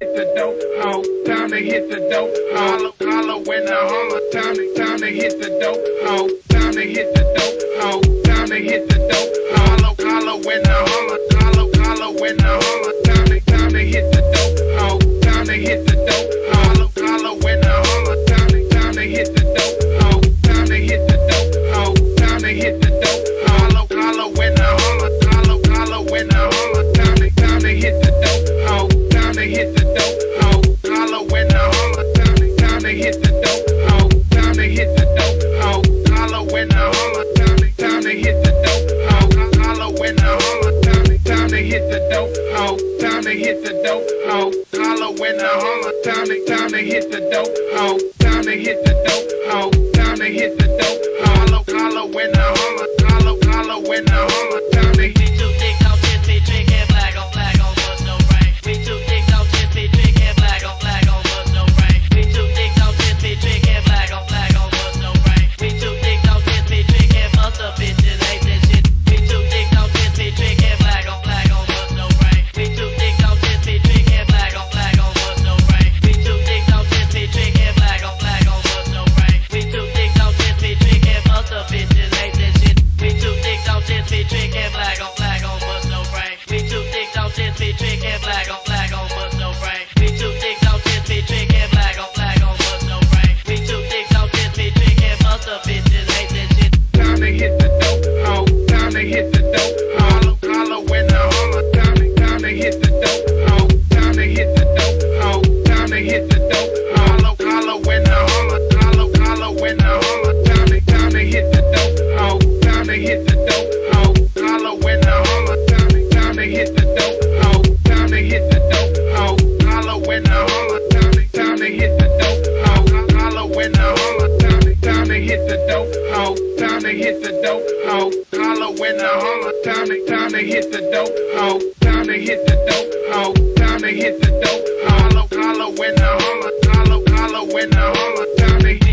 Hit the dope hole, time to hit the dope hollow, hollow when the hollow. Time to time to hit the dope ho! time to hit the dope ho! time to hit the dope hollow, hollow when the hollow, hollow. hollow. to hit the dope, ho. Hollow in the holler, time to, time to hit the dope, ho. Time to hit the dope. the dope hoe. Holler when I holler. Time to, time to hit the dope hoe. Time to hit the dope hoe. Time to hit the dope. Holler, holler when I holler. Holler, holler when I holler. Time to hit